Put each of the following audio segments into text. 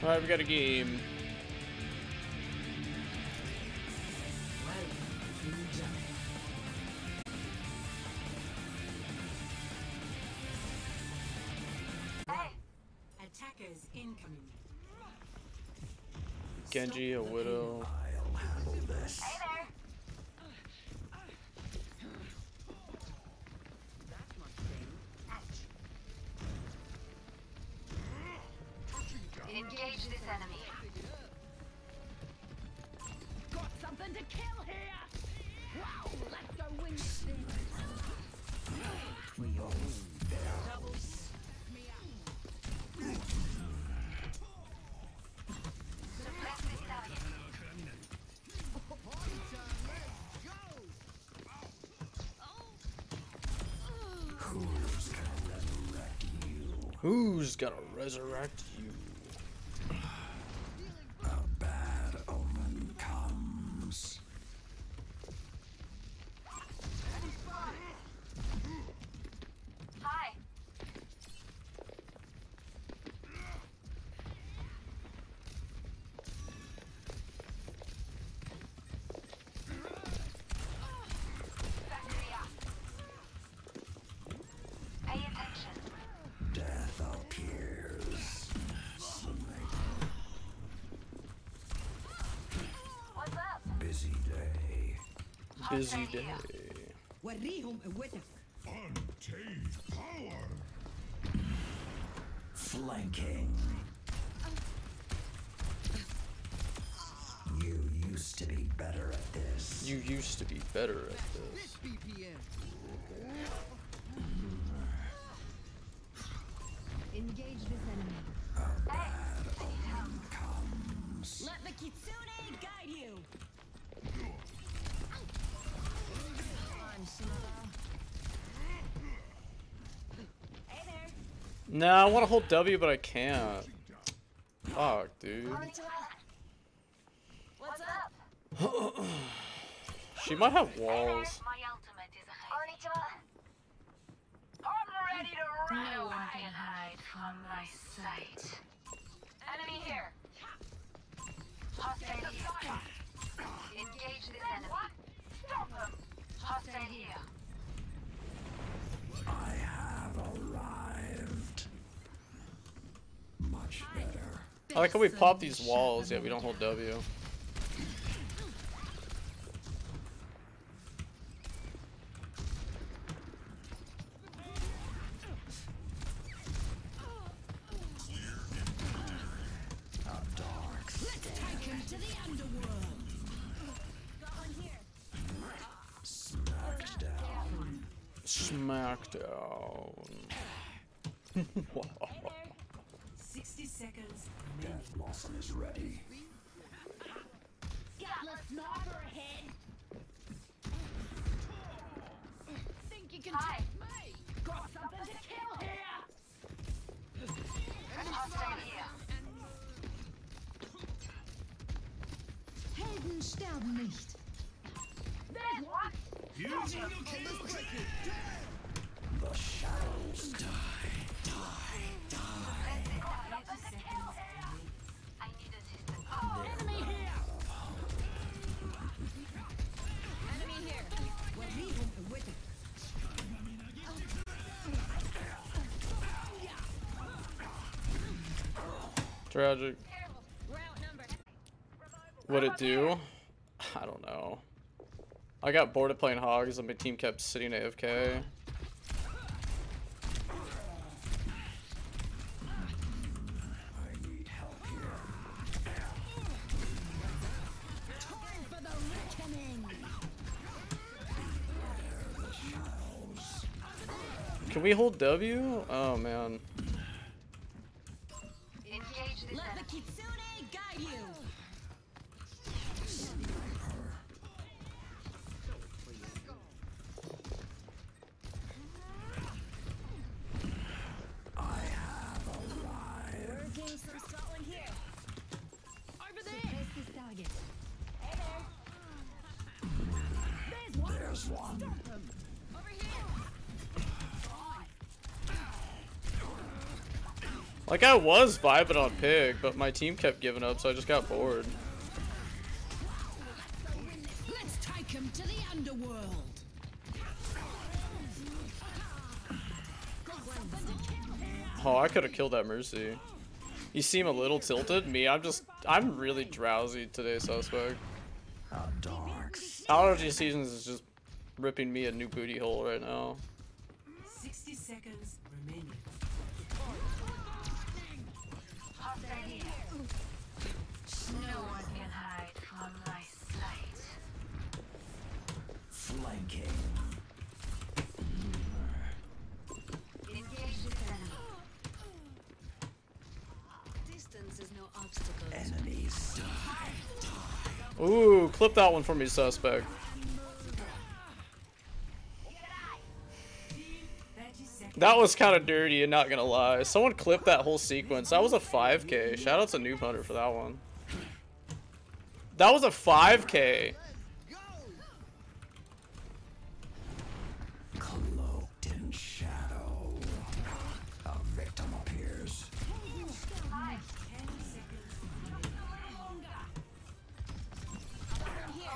Alright, we got a game. Attackers incoming. Genji, a widow. I'll handle this. Engage this enemy. Got something to kill here! Wow, let's go win this thing! Suppress this target. Who's gonna resurrect you? Who's gonna resurrect you? Busy day. وريهم قوتك. Untamed power! Flanking. You used to be better at this. You used to be better at this. Engage this enemy. Comes. Let the kitsune Nah, I want to hold W, but I can't. Fuck, dude. What's up? She might have walls. No one can hide from my sight. Enemy here. Hostile. Engage this enemy. Stop them. Hostile here. I have arrived. Much better. I like how we pop these walls, yet we don't hold W. A dark Take him to the underworld. smacked down. Smackdown. wow. 60 seconds. Death Blossom is ready. Got a ahead! Think you can Hi. take me? Got something to kill here! Hostile here. Helden sterben nicht! The shadows die, die, die. I need assistance. Oh, enemy here! enemy here. Tragic. What'd it do? I don't know. I got bored of playing Hogs and my team kept sitting AFK. Can we hold W? Oh man. One! There's one. Over here. Like I was vibing on pig, but my team kept giving up, so I just got bored. Let's take him to the underworld. Got something to kill here. Oh, I could have killed that Mercy. You seem a little tilted. Me, I'm just, I'm really drowsy today, suspect. A dark Allergy seasons is just ripping me a new booty hole right now. 60 seconds remaining. No one can hide from my sight. flanking. Engage this enemy. Distance is no obstacle. Enemies Ooh, clip that one for me, suspect. That was kind of dirty, and not gonna lie. Someone clipped that whole sequence. That was a 5k. Shout out to Noob Hunter for that one. That was a 5k. cloaked in shadow. A victim appears. 10 seconds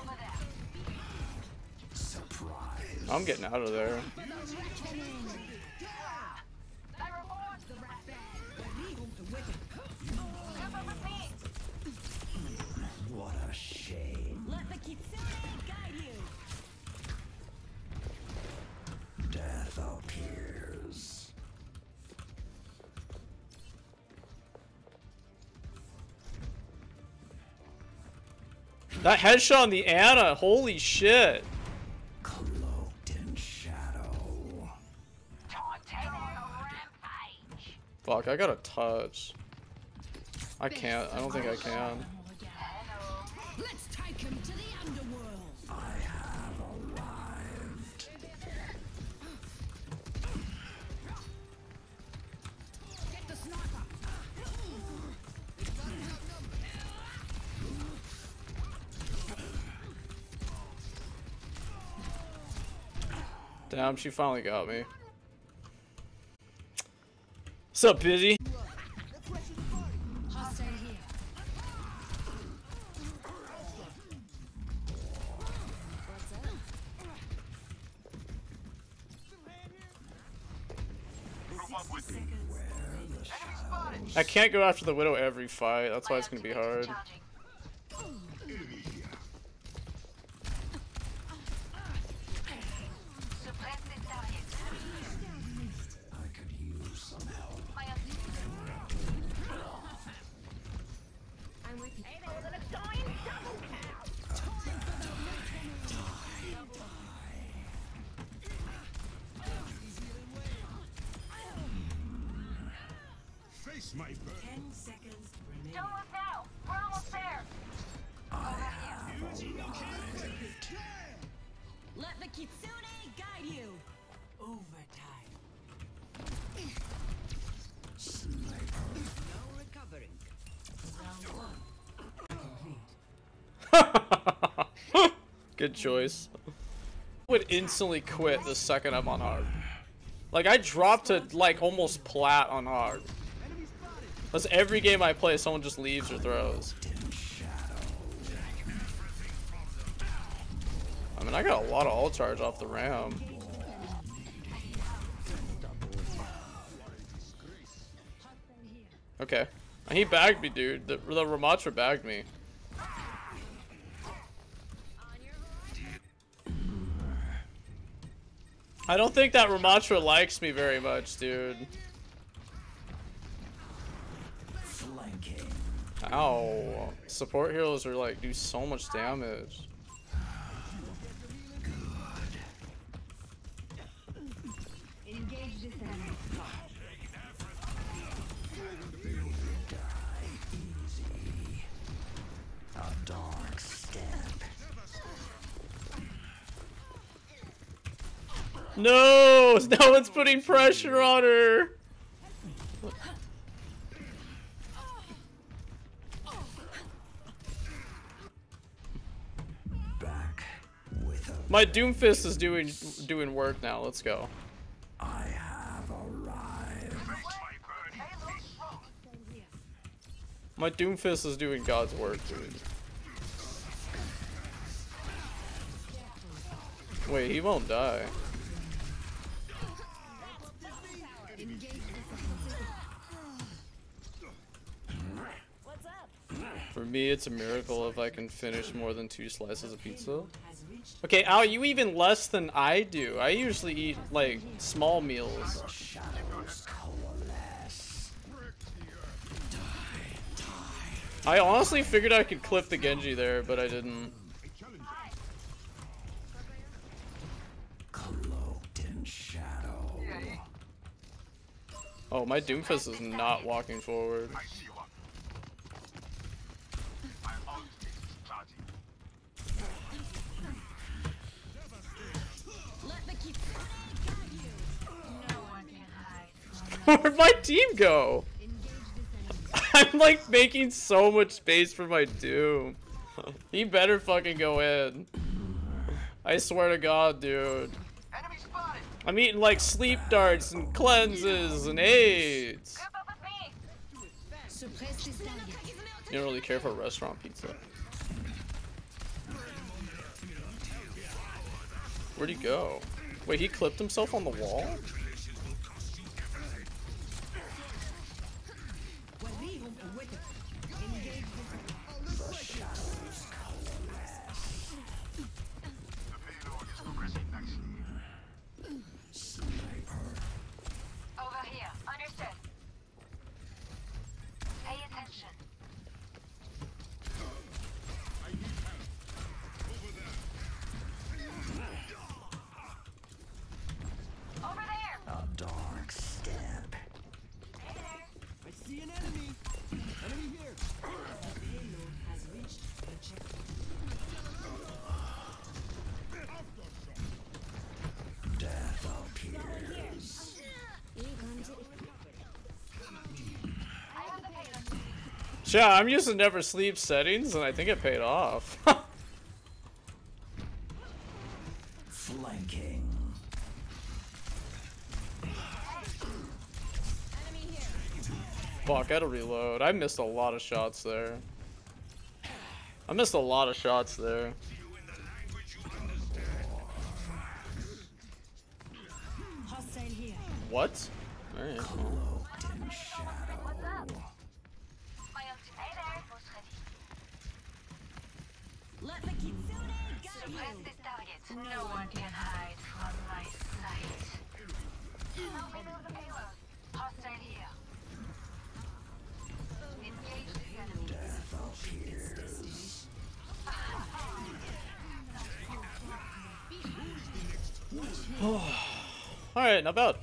Over there. Surprise. I'm getting out of there. That headshot on the Ana, holy shit. Cloaked in shadow. Take on a rampage. Fuck, I got a touch. I can't. I don't think I can. Damn, she finally got me. What's up, busy? I can't go after the Widow every fight. That's why it's gonna be hard. Face my burn. 10 seconds remaining. Don't look now. We're almost there. Let the kitsune guide you. Overtime. No recovering. Round one. Good choice. I would instantly quit the second I'm on hard. Like I dropped to like almost plat on hard. That's every game I play, someone just leaves or throws. I mean, I got a lot of ult charge off the ram. Okay. He bagged me, dude. The, the Ramattra bagged me. I don't think that Ramattra likes me very much, dude. Flanking. Ow. Support heroes are like, do so much damage. No! No one's putting pressure on her! My Doomfist is doing doing work now. Let's go. I have arrived. My Doomfist is doing God's work, dude. Wait, he won't die. For me, it's a miracle if I can finish more than two slices of pizza. Okay, Al, you even less than I do. I usually eat, like, small meals. I honestly figured I could clip the Genji there, but I didn't. Oh, my Doomfist is not walking forward. Where'd my team go? I'm like making so much space for my Doom. he better fucking go in. I swear to God, dude. I'm eating like sleep darts and cleanses and aids. You don't really care for restaurant pizza. Where'd he go? Wait, he clipped himself on the wall? Yeah, I'm using never sleep settings and I think it paid off. Flanking. Enemy here. Fuck, I had to reload. I missed a lot of shots there. I missed a lot of shots there. Hostile here. What? Alright. well. Cloaked in shadow. What's up? My ultimate. Hey there. Who's ready? Let the kitsune guide No one can hide from my sight. The. Engage this enemy. Death appears. Alright, not bad.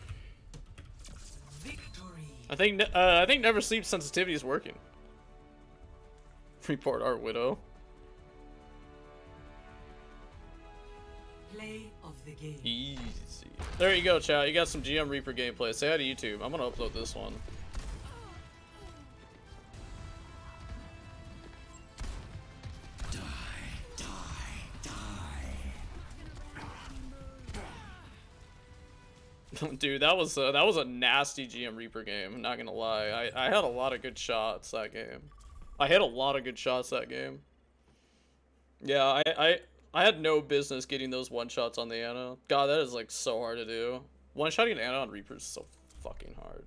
Victory. I think uh, I think never sleep sensitivity is working. Report our widow. Game. Easy. There you go, chat. You got some GM Reaper gameplay. Say hi to YouTube. I'm gonna upload this one. Dude, that was a, that was a nasty GM Reaper game. Not gonna lie. I, I had a lot of good shots that game. I hit a lot of good shots that game. Yeah, I, I I had no business getting those one shots on the Ana. God, that is like so hard to do. One shotting an Ana on Reaper is so fucking hard.